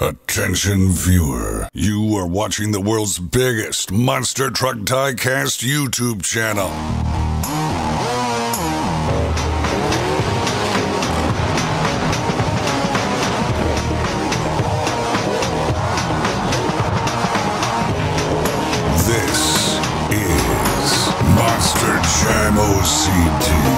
Attention viewer, you are watching the world's biggest Monster Truck Diecast YouTube channel. This is Monster Jam OCD.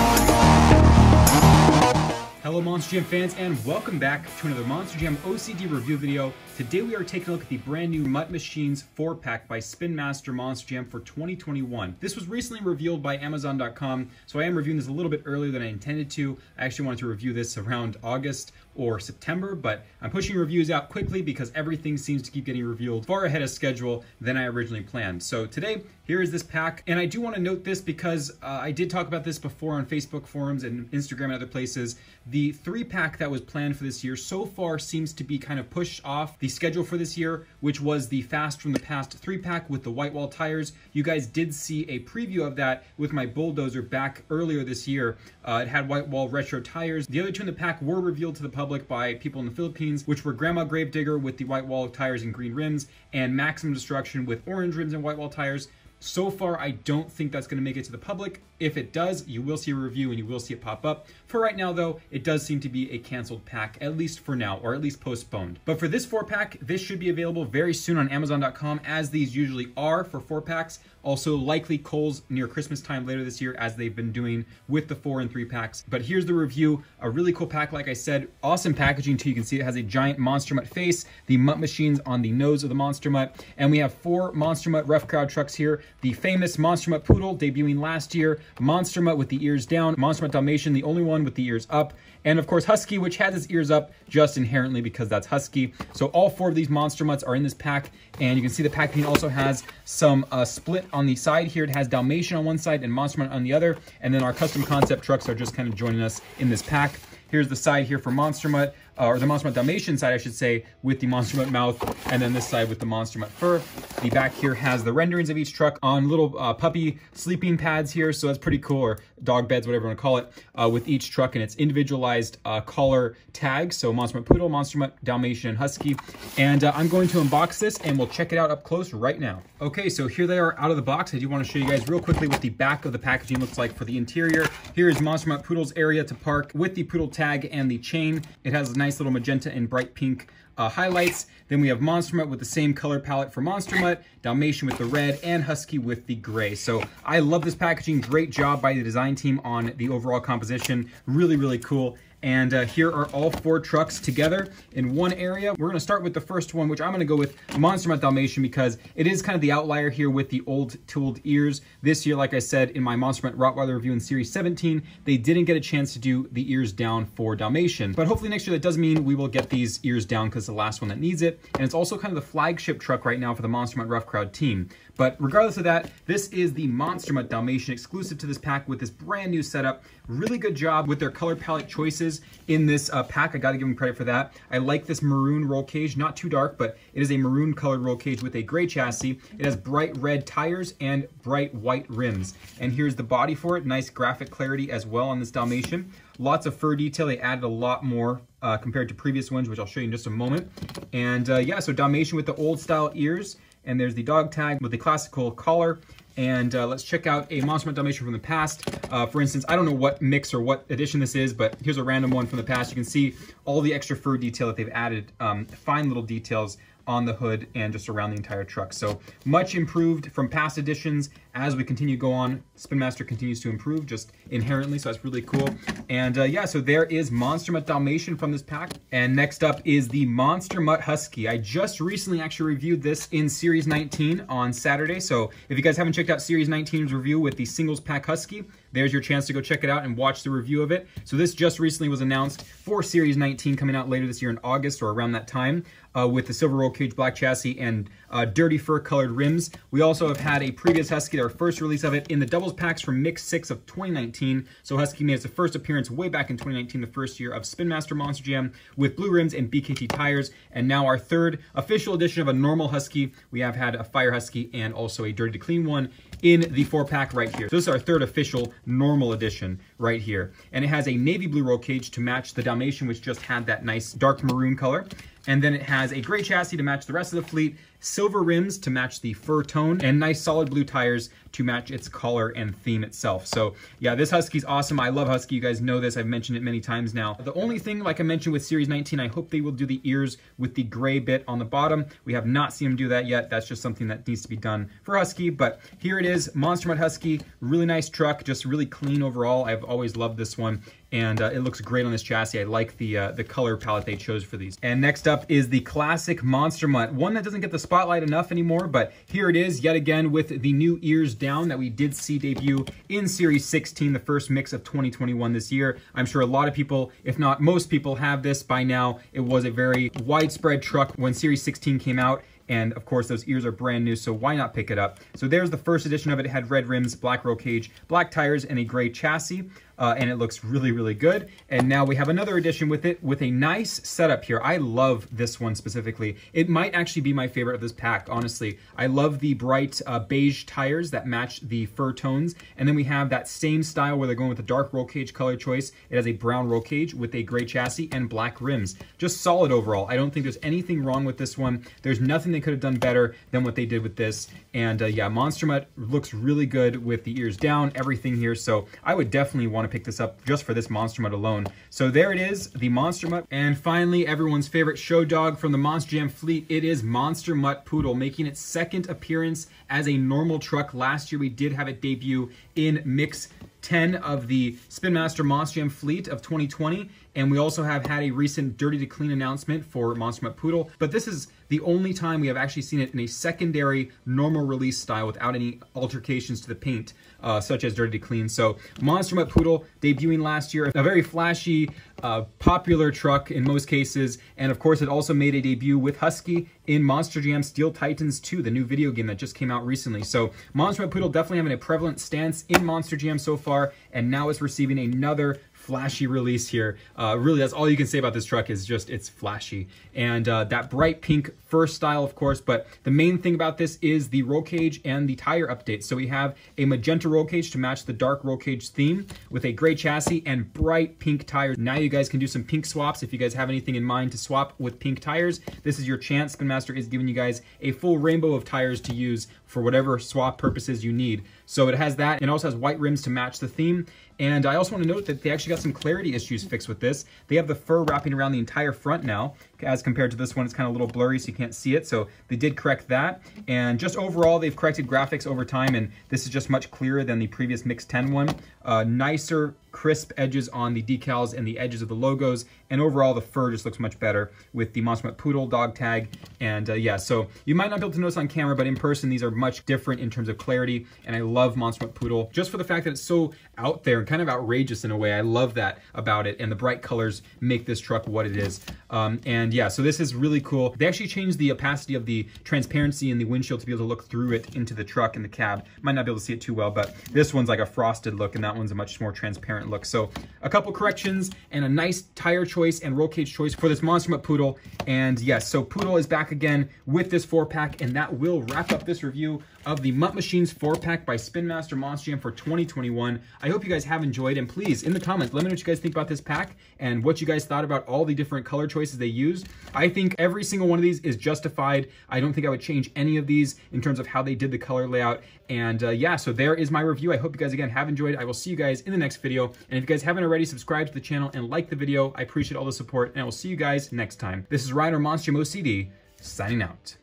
Hello Monster Jam fans and welcome back to another Monster Jam OCD review video. Today we are taking a look at the brand new Mutt Machines 4-pack by Spin Master Monster Jam for 2021. This was recently revealed by Amazon.com, so I am reviewing this a little bit earlier than I intended to. I actually wanted to review this around August or September, but I'm pushing reviews out quickly because everything seems to keep getting revealed far ahead of schedule than I originally planned. So today, here is this pack, and I do want to note this because uh, I did talk about this before on Facebook forums and Instagram and other places. The three pack that was planned for this year so far seems to be kind of pushed off the schedule for this year, which was the Fast from the Past three pack with the white wall tires. You guys did see a preview of that with my bulldozer back earlier this year. Uh, it had white wall retro tires. The other two in the pack were revealed to the public by people in the Philippines, which were Grandma Gravedigger with the white wall tires and green rims, and Maximum Destruction with orange rims and white wall tires. So far, I don't think that's going to make it to the public. If it does, you will see a review and you will see it pop up. For right now, though, it does seem to be a canceled pack, at least for now, or at least postponed. But for this four pack, this should be available very soon on Amazon.com, as these usually are for four packs. Also, likely Kohl's near Christmas time later this year, as they've been doing with the four and three packs. But here's the review. A really cool pack, like I said. Awesome packaging, too. You can see it has a giant Monster Mutt face, the Mutt machines on the nose of the Monster Mutt, and we have four Monster Mutt rough crowd trucks here. The famous Monster Mutt Poodle, debuting last year, Monster Mutt with the ears down, Monster Mutt Dalmatian, the only one with the ears up, and of course Husky, which has its ears up just inherently because that's Husky. So all four of these Monster Mutts are in this pack, and you can see the packaging also has some uh, split on the side here. It has Dalmatian on one side and Monster Mutt on the other, and then our custom concept trucks are just kind of joining us in this pack. Here's the side here for Monster Mutt, uh, or the Monster Mutt Dalmatian side, I should say, with the Monster Mutt mouth, and then this side with the Monster Mutt fur. The back here has the renderings of each truck on little uh, puppy sleeping pads here, so that's pretty cool, or dog beds, whatever you want to call it, uh, with each truck and its individualized uh, collar tag. So Monster Mutt Poodle, Monster Mutt Dalmatian, and Husky. And uh, I'm going to unbox this, and we'll check it out up close right now. Okay, so here they are out of the box. I do want to show you guys real quickly what the back of the packaging looks like for the interior. Here is Monster Mutt Poodle's area to park with the Poodle tag and the chain. It has a nice little magenta and bright pink uh, highlights. Then we have Monster Mutt with the same color palette for Monster Mutt, Dalmatian with the red, and Husky with the gray. So I love this packaging. Great job by the design team on the overall composition. Really, really cool. And uh, here are all four trucks together in one area. We're gonna start with the first one, which I'm gonna go with Monster Mutt Dalmatian because it is kind of the outlier here with the old tooled ears. This year, like I said, in my Monster Mutt Rottweiler review in Series 17, they didn't get a chance to do the ears down for Dalmatian. But hopefully next year, that does mean we will get these ears down because the last one that needs it. And it's also kind of the flagship truck right now for the Monster Mutt Rough Crowd team. But regardless of that, this is the Monster Mutt Dalmatian exclusive to this pack with this brand new setup. Really good job with their color palette choices in this uh, pack. I gotta give them credit for that. I like this maroon roll cage, not too dark, but it is a maroon colored roll cage with a gray chassis. It has bright red tires and bright white rims. And here's the body for it. Nice graphic clarity as well on this Dalmatian. Lots of fur detail. They added a lot more uh, compared to previous ones, which I'll show you in just a moment. And uh, yeah, so Dalmatian with the old style ears and there's the dog tag with the classical collar. And uh, let's check out a Monster Mutt Dalmatian from the past. Uh, for instance, I don't know what mix or what edition this is, but here's a random one from the past. You can see all the extra fur detail that they've added, um, fine little details on the hood and just around the entire truck. So much improved from past editions. As we continue to go on, Spin Master continues to improve just inherently, so that's really cool. And uh, yeah, so there is Monster Mutt Dalmatian from this pack. And next up is the Monster Mutt Husky. I just recently actually reviewed this in Series 19 on Saturday. So if you guys haven't checked out Series 19's review with the singles pack Husky, there's your chance to go check it out and watch the review of it. So this just recently was announced for Series 19 coming out later this year in August or around that time uh, with the silver roll cage black chassis and uh, dirty fur colored rims. We also have had a previous Husky, our first release of it in the doubles packs from Mix 6 of 2019. So Husky made its first appearance way back in 2019, the first year of Spin Master Monster Jam with blue rims and BKT tires. And now our third official edition of a normal Husky. We have had a Fire Husky and also a Dirty to Clean one in the four pack right here. So this is our third official normal edition right here. And it has a navy blue roll cage to match the Dalmatian, which just had that nice dark maroon color. And then it has a gray chassis to match the rest of the fleet, silver rims to match the fur tone, and nice solid blue tires to match its color and theme itself. So yeah, this Husky's awesome. I love Husky. You guys know this. I've mentioned it many times now. The only thing, like I mentioned with Series 19, I hope they will do the ears with the gray bit on the bottom. We have not seen them do that yet. That's just something that needs to be done for Husky. But here it is, Monster Mutt Husky. Really nice truck, just really clean overall. I've always loved this one and uh, it looks great on this chassis. I like the uh, the color palette they chose for these. And next up is the classic Monster Mutt, one that doesn't get the spotlight enough anymore, but here it is yet again with the new ears down that we did see debut in Series 16, the first mix of 2021 this year. I'm sure a lot of people, if not most people, have this by now. It was a very widespread truck when Series 16 came out and of course those ears are brand new, so why not pick it up? So there's the first edition of it. It had red rims, black roll cage, black tires, and a gray chassis uh, and it looks really, really good. And now we have another edition with it with a nice setup here. I love this one specifically. It might actually be my favorite of this pack, honestly. I love the bright uh, beige tires that match the fur tones. And then we have that same style where they're going with the dark roll cage color choice. It has a brown roll cage with a gray chassis and black rims. Just solid overall. I don't think there's anything wrong with this one. There's nothing they could have done better than what they did with this. And uh, yeah, Monster Mutt looks really good with the ears down, everything here. So I would definitely want to pick this up just for this Monster Mutt alone. So there it is, the Monster Mutt. And finally, everyone's favorite show dog from the Monster Jam fleet, it is Monster Mutt Poodle, making its second appearance as a normal truck. Last year, we did have it debut in Mix 10 of the Spin Master Monster Jam fleet of 2020. And we also have had a recent Dirty to Clean announcement for Monster Mutt Poodle. But this is the only time we have actually seen it in a secondary normal release style without any altercations to the paint, uh, such as Dirty to Clean. So Monster Mutt Poodle debuting last year, a very flashy, uh, popular truck in most cases. And of course, it also made a debut with Husky in Monster Jam Steel Titans 2, the new video game that just came out recently. So Monster Mutt Poodle definitely having a prevalent stance in Monster Jam so far, and now it's receiving another flashy release here. Uh, really, that's all you can say about this truck is just it's flashy. And uh, that bright pink first style, of course, but the main thing about this is the roll cage and the tire update. So we have a magenta roll cage to match the dark roll cage theme with a gray chassis and bright pink tires. Now you guys can do some pink swaps if you guys have anything in mind to swap with pink tires. This is your chance. Spin Master is giving you guys a full rainbow of tires to use for whatever swap purposes you need. So it has that and also has white rims to match the theme. And I also want to note that they actually got some clarity issues fixed with this. They have the fur wrapping around the entire front now, as compared to this one, it's kind of a little blurry so you can't see it. So they did correct that. And just overall, they've corrected graphics over time, and this is just much clearer than the previous Mix 10 one. Uh, nicer, crisp edges on the decals and the edges of the logos. And overall, the fur just looks much better with the Monster Mutt Poodle dog tag. And uh, yeah, so you might not be able to notice on camera, but in person, these are much different in terms of clarity. And I love Monster Mutt Poodle just for the fact that it's so out there and kind of outrageous in a way. I love that about it. And the bright colors make this truck what it is. Um, and yeah, so this is really cool. They actually changed the opacity of the transparency in the windshield to be able to look through it into the truck and the cab. Might not be able to see it too well, but this one's like a frosted look and that one's a much more transparent look. So a couple corrections and a nice tire choice and roll cage choice for this Monster Mutt Poodle. And yes, so Poodle is back again with this four pack and that will wrap up this review of the Mutt Machines 4-pack by Spin Master Monster Jam for 2021. I hope you guys have enjoyed, and please, in the comments, let me know what you guys think about this pack and what you guys thought about all the different color choices they used. I think every single one of these is justified. I don't think I would change any of these in terms of how they did the color layout. And uh, yeah, so there is my review. I hope you guys, again, have enjoyed. I will see you guys in the next video. And if you guys haven't already, subscribe to the channel and like the video. I appreciate all the support, and I will see you guys next time. This is Ryder Monster Jam OCD, signing out.